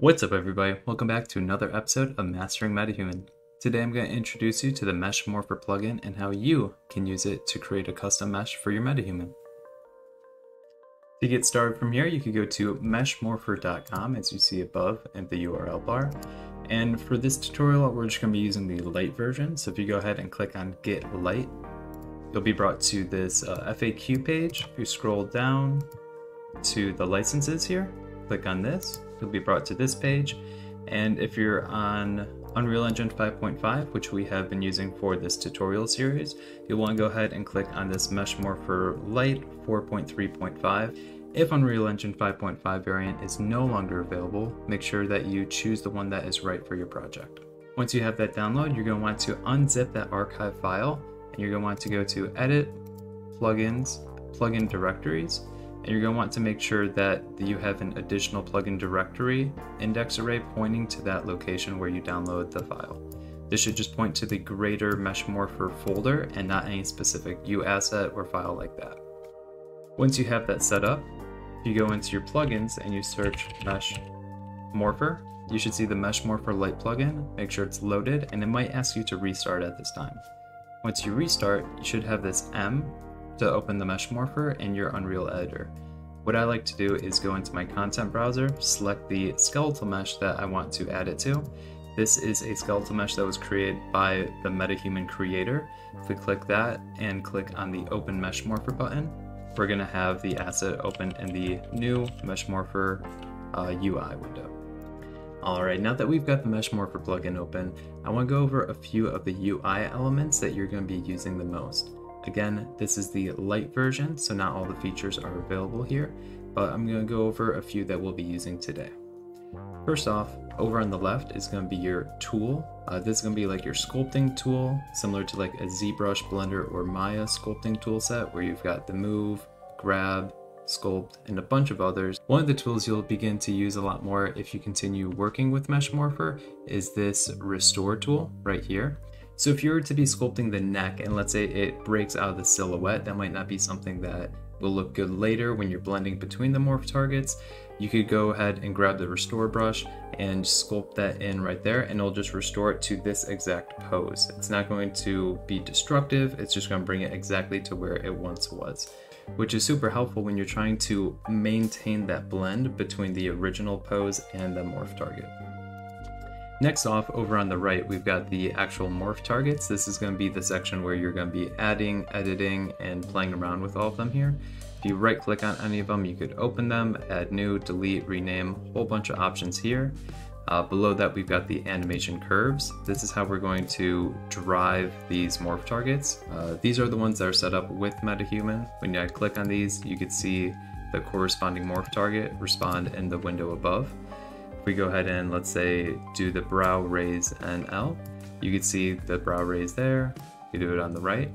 What's up everybody? Welcome back to another episode of Mastering MetaHuman. Today I'm going to introduce you to the Mesh Morpher plugin and how you can use it to create a custom mesh for your MetaHuman. To get started from here, you can go to meshmorpher.com as you see above in the URL bar. And for this tutorial, we're just going to be using the Lite version. So if you go ahead and click on Get Lite, you'll be brought to this uh, FAQ page. If you scroll down to the licenses here, click on this, you'll be brought to this page. And if you're on Unreal Engine 5.5, which we have been using for this tutorial series, you'll want to go ahead and click on this Mesh Morpher Lite 4.3.5. If Unreal Engine 5.5 variant is no longer available, make sure that you choose the one that is right for your project. Once you have that download, you're going to want to unzip that archive file, and you're going to want to go to Edit, Plugins, Plugin Directories, and you're going to want to make sure that you have an additional plugin directory index array pointing to that location where you download the file. This should just point to the greater MeshMorpher folder and not any specific UAsset or file like that. Once you have that set up, you go into your plugins and you search Mesh Morpher, you should see the Mesh Morpher Lite plugin. Make sure it's loaded and it might ask you to restart at this time. Once you restart, you should have this M to open the Mesh Morpher in your Unreal Editor. What I like to do is go into my content browser, select the skeletal mesh that I want to add it to. This is a skeletal mesh that was created by the MetaHuman creator. If we click that and click on the Open Mesh Morpher button, we're to have the asset open in the new Mesh Morpher uh, UI window. Alright, now that we've got the Mesh Morpher plugin open, I want to go over a few of the UI elements that you're going to be using the most. Again, this is the Lite version, so not all the features are available here, but I'm going to go over a few that we'll be using today. First off, over on the left is going to be your tool. Uh, this is going to be like your sculpting tool, similar to like a ZBrush, Blender, or Maya sculpting tool set, where you've got the move, grab, sculpt, and a bunch of others. One of the tools you'll begin to use a lot more if you continue working with Mesh Morpher is this restore tool right here. So if you were to be sculpting the neck and let's say it breaks out of the silhouette, that might not be something that will look good later when you're blending between the morph targets. You could go ahead and grab the restore brush and sculpt that in right there and it'll just restore it to this exact pose. It's not going to be destructive, it's just going to bring it exactly to where it once was which is super helpful when you're trying to maintain that blend between the original pose and the morph target. Next off, over on the right, we've got the actual morph targets. This is going to be the section where you're going to be adding, editing, and playing around with all of them here. If you right click on any of them, you could open them, add new, delete, rename, whole bunch of options here. Uh, below that, we've got the animation curves. This is how we're going to drive these morph targets. Uh, these are the ones that are set up with MetaHuman. When I click on these, you could see the corresponding morph target respond in the window above we go ahead and let's say do the brow raise and L, you can see the brow raise there, you do it on the right.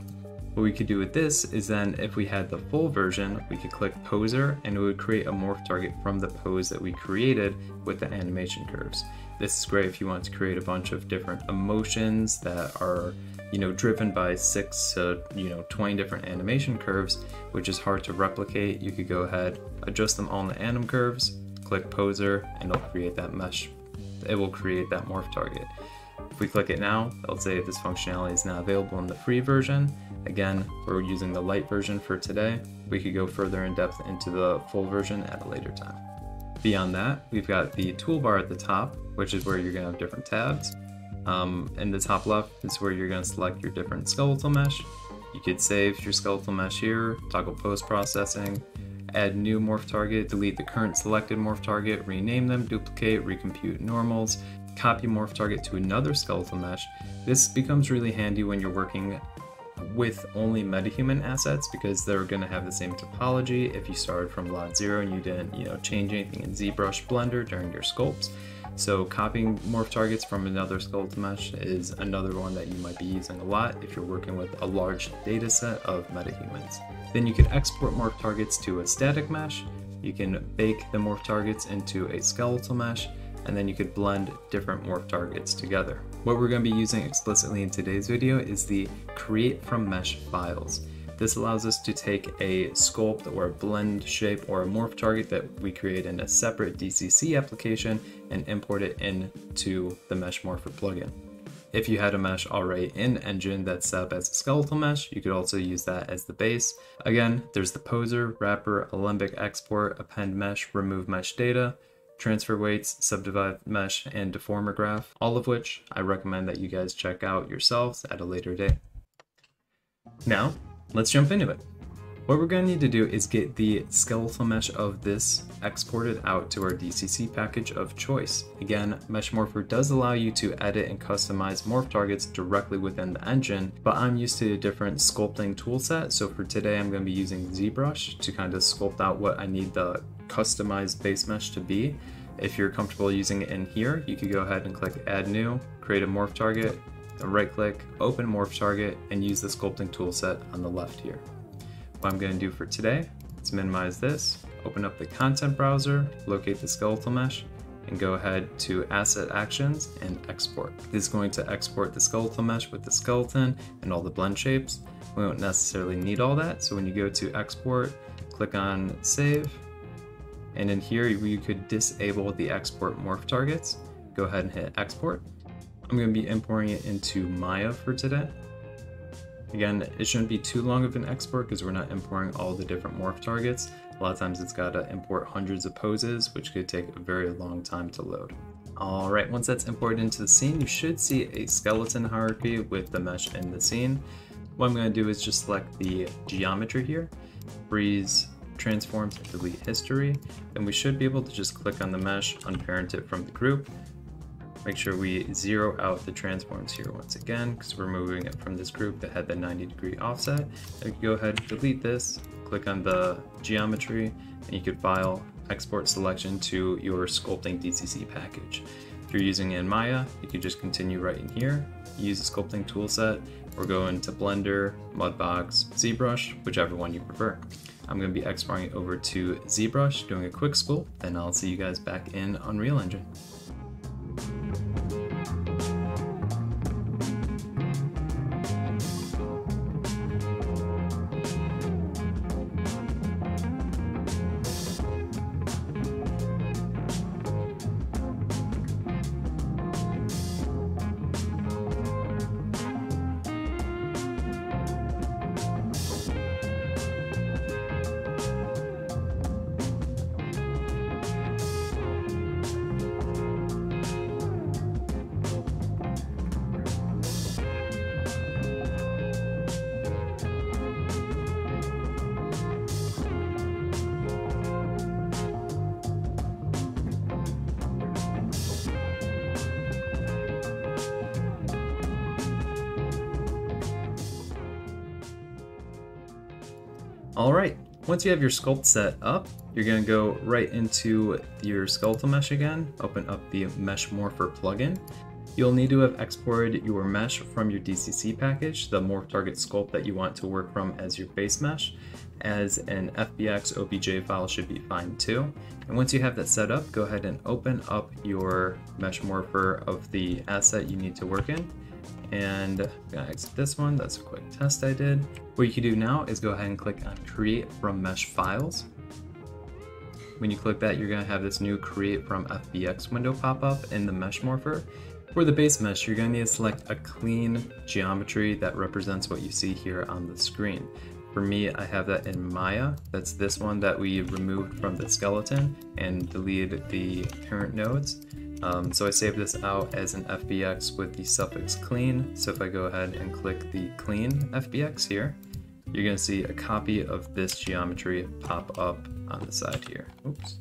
What we could do with this is then if we had the full version, we could click poser and it would create a morph target from the pose that we created with the animation curves. This is great if you want to create a bunch of different emotions that are you know driven by six to you know 20 different animation curves which is hard to replicate you could go ahead adjust them all in the anim curves click poser and it'll create that mesh. It will create that morph target. If we click it now, it'll say this functionality is now available in the free version. Again, we're using the Lite version for today. We could go further in depth into the full version at a later time. Beyond that, we've got the toolbar at the top, which is where you're gonna have different tabs. Um, in the top left is where you're gonna select your different skeletal mesh. You could save your skeletal mesh here, toggle post-processing, add new morph target, delete the current selected morph target, rename them, duplicate, recompute normals, copy morph target to another skeletal mesh. This becomes really handy when you're working with only metahuman assets because they're going to have the same topology if you started from LOD zero and you didn't you know change anything in ZBrush Blender during your sculpts. So copying morph targets from another skeletal mesh is another one that you might be using a lot if you're working with a large data set of metahumans. Then you can export morph targets to a static mesh, you can bake the morph targets into a skeletal mesh, and then you could blend different morph targets together. What we're going to be using explicitly in today's video is the create from mesh files. This allows us to take a sculpt or a blend shape or a morph target that we create in a separate DCC application and import it into the Mesh Morpher plugin. If you had a mesh already in Engine that's set up as a skeletal mesh, you could also use that as the base. Again, there's the poser, wrapper, alembic export, append mesh, remove mesh data, transfer weights, subdivide mesh, and deformer graph, all of which I recommend that you guys check out yourselves at a later date. Now, let's jump into it. What we're going to need to do is get the skeletal mesh of this exported out to our DCC package of choice. Again, Mesh Morpher does allow you to edit and customize morph targets directly within the engine, but I'm used to a different sculpting toolset, so for today I'm going to be using ZBrush to kind of sculpt out what I need the customized base mesh to be. If you're comfortable using it in here, you could go ahead and click Add New, create a morph target, right click, open morph target, and use the sculpting toolset on the left here. What I'm going to do for today is minimize this, open up the content browser, locate the skeletal mesh, and go ahead to Asset Actions and Export. This is going to export the skeletal mesh with the skeleton and all the blend shapes. We won't necessarily need all that, so when you go to Export, click on Save, and in here you could disable the export morph targets. Go ahead and hit Export. I'm going to be importing it into Maya for today. Again, it shouldn't be too long of an export because we're not importing all the different morph targets. A lot of times it's got to import hundreds of poses, which could take a very long time to load. Alright, once that's imported into the scene, you should see a skeleton hierarchy with the mesh in the scene. What I'm going to do is just select the geometry here, freeze transforms and delete history, then we should be able to just click on the mesh, unparent it from the group, Make sure we zero out the transforms here once again because we're moving it from this group that had the 90 degree offset. Go ahead and delete this, click on the geometry, and you could file export selection to your sculpting DCC package. If you're using in Maya, you could just continue right in here, use the sculpting toolset, or go into Blender, Mudbox, ZBrush, whichever one you prefer. I'm going to be exporting it over to ZBrush, doing a quick sculpt, then I'll see you guys back in Unreal Engine. Alright, once you have your sculpt set up, you're going to go right into your skeletal mesh again, open up the Mesh Morpher plugin. You'll need to have exported your mesh from your DCC package, the morph target sculpt that you want to work from as your base mesh, as an FBX OBJ file should be fine too. And once you have that set up, go ahead and open up your mesh morpher of the asset you need to work in and exit this one. That's a quick test I did. What you can do now is go ahead and click on create from mesh files. When you click that, you're gonna have this new create from FBX window pop up in the mesh morpher. For the base mesh, you're gonna need to select a clean geometry that represents what you see here on the screen. For me, I have that in Maya. That's this one that we removed from the skeleton and deleted the parent nodes. Um, so I saved this out as an FBX with the suffix clean. So if I go ahead and click the clean FBX here, you're to see a copy of this geometry pop up on the side here. Oops.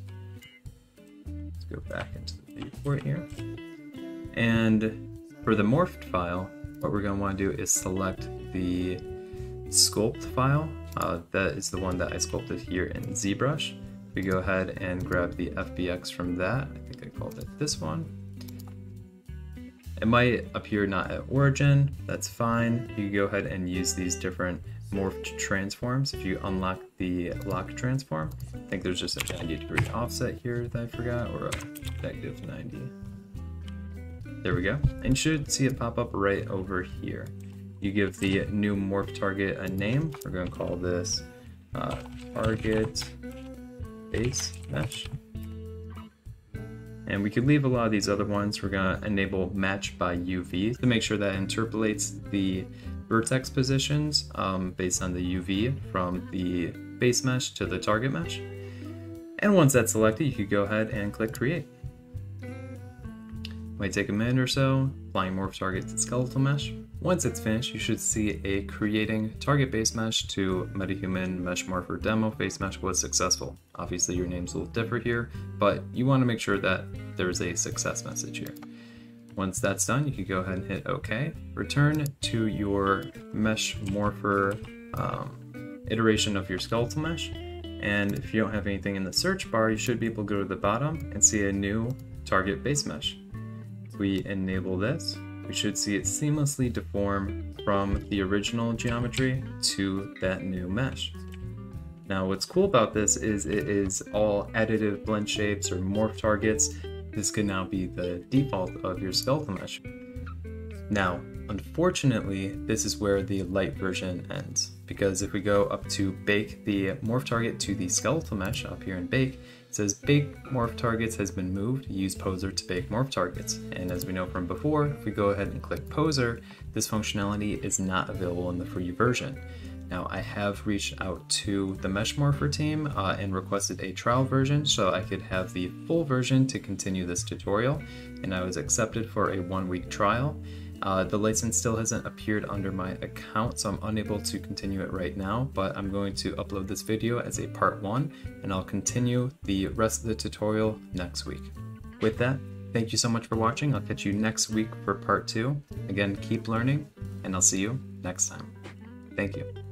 Let's go back into the viewport here. And for the morphed file, what we're to want to do is select the sculpt file. Uh, that is the one that I sculpted here in ZBrush. We go ahead and grab the FBX from that. I think I called it this one. It might appear not at origin, that's fine. You go ahead and use these different morphed transforms if you unlock the lock transform. I think there's just a 90 degree offset here that I forgot, or a negative 90. There we go. And you should see it pop up right over here. You give the new morph target a name. We're going to call this uh, target base mesh. And we could leave a lot of these other ones. We're going to enable match by UV to make sure that interpolates the vertex positions um, based on the UV from the base mesh to the target mesh. And once that's selected, you could go ahead and click create. Might take a minute or so, applying morph target to skeletal mesh. Once it's finished, you should see a creating target base mesh to MetaHuman Mesh Morpher demo face mesh was successful. Obviously your names will differ here, but you want to make sure that there's a success message here. Once that's done, you can go ahead and hit OK. Return to your Mesh Morpher um, iteration of your skeletal mesh. And if you don't have anything in the search bar, you should be able to go to the bottom and see a new target base mesh. We enable this, we should see it seamlessly deform from the original geometry to that new mesh. Now what's cool about this is it is all additive blend shapes or morph targets. This could now be the default of your skeletal mesh. Now, unfortunately, this is where the Lite version ends, because if we go up to bake the morph target to the skeletal mesh up here in bake, it says bake morph targets has been moved, use poser to bake morph targets. And as we know from before, if we go ahead and click poser, this functionality is not available in the free version. Now I have reached out to the Mesh Morpher team uh, and requested a trial version so I could have the full version to continue this tutorial and I was accepted for a one week trial. Uh, the license still hasn't appeared under my account, so I'm unable to continue it right now, but I'm going to upload this video as a part one, and I'll continue the rest of the tutorial next week. With that, thank you so much for watching. I'll catch you next week for part two. Again, keep learning, and I'll see you next time. Thank you.